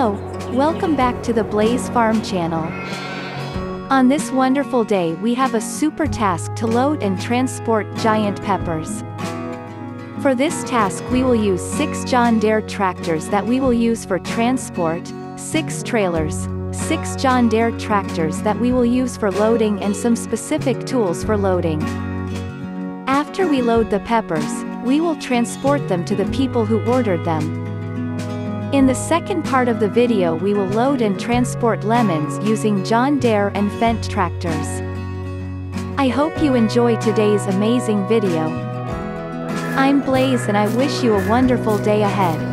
Hello, welcome back to the Blaze Farm channel. On this wonderful day we have a super task to load and transport giant peppers. For this task we will use 6 John Deere tractors that we will use for transport, 6 trailers, 6 John Deere tractors that we will use for loading and some specific tools for loading. After we load the peppers, we will transport them to the people who ordered them. In the second part of the video we will load and transport lemons using John Deere and Fendt tractors. I hope you enjoy today's amazing video. I'm Blaze and I wish you a wonderful day ahead.